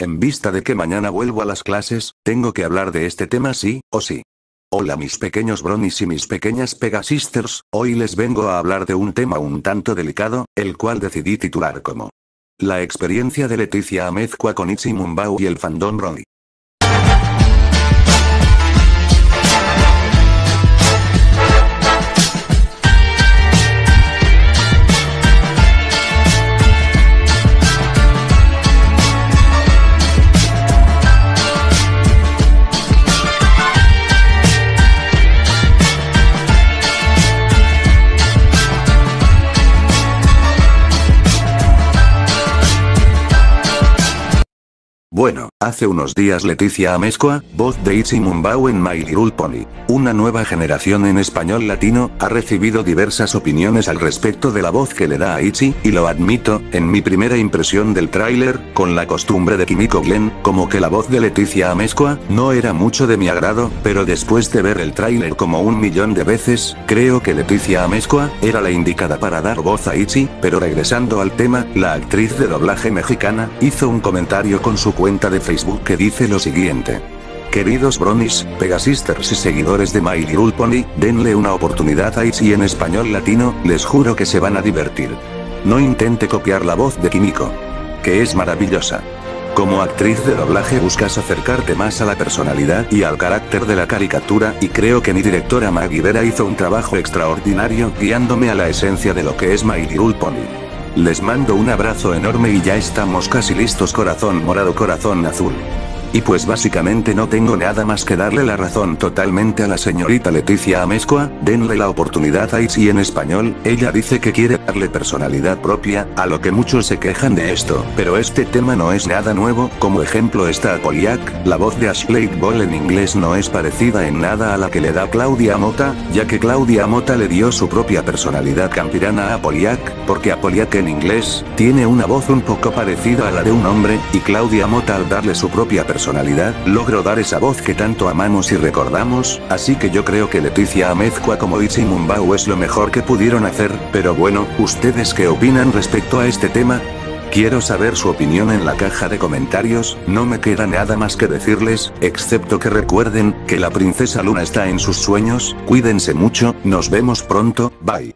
En vista de que mañana vuelvo a las clases, tengo que hablar de este tema sí, o sí. Hola mis pequeños bronies y mis pequeñas pegasisters, hoy les vengo a hablar de un tema un tanto delicado, el cual decidí titular como La experiencia de Leticia Amezcua con Itzy Mumbau y el fandom brony. Bueno, hace unos días Leticia Amezcua, voz de Itzy Mumbau en My Little Pony, una nueva generación en español latino, ha recibido diversas opiniones al respecto de la voz que le da a Itzy, y lo admito, en mi primera impresión del tráiler, con la costumbre de Kimiko Glenn, como que la voz de Leticia Amezcua, no era mucho de mi agrado, pero después de ver el tráiler como un millón de veces, creo que Leticia Amezcua, era la indicada para dar voz a Itzy, pero regresando al tema, la actriz de doblaje mexicana, hizo un comentario con su cuenta de Facebook que dice lo siguiente. Queridos Bronies, Pegasisters y seguidores de My Little Pony, denle una oportunidad a Itzy en español latino, les juro que se van a divertir. No intente copiar la voz de Kimiko. Que es maravillosa. Como actriz de doblaje buscas acercarte más a la personalidad y al carácter de la caricatura y creo que mi directora Maggie Vera hizo un trabajo extraordinario guiándome a la esencia de lo que es My Little Pony. Les mando un abrazo enorme y ya estamos casi listos corazón morado corazón azul. Y pues básicamente no tengo nada más que darle la razón totalmente a la señorita Leticia Amezcua, denle la oportunidad a Itzy en español, ella dice que quiere darle personalidad propia, a lo que muchos se quejan de esto, pero este tema no es nada nuevo, como ejemplo está Apoliak, la voz de Ashley Ball en inglés no es parecida en nada a la que le da Claudia Mota, ya que Claudia Mota le dio su propia personalidad campirana a Apoliak, porque Apoliak en inglés, tiene una voz un poco parecida a la de un hombre, y Claudia Mota al darle su propia personalidad personalidad, logro dar esa voz que tanto amamos y recordamos, así que yo creo que Leticia Amezcua como Itzy Mumbau es lo mejor que pudieron hacer, pero bueno, ¿ustedes qué opinan respecto a este tema? Quiero saber su opinión en la caja de comentarios, no me queda nada más que decirles, excepto que recuerden, que la princesa Luna está en sus sueños, cuídense mucho, nos vemos pronto, bye.